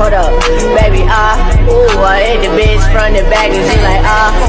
hold up, baby, ah, ooh, I hit the bitch from the back and she like, ah.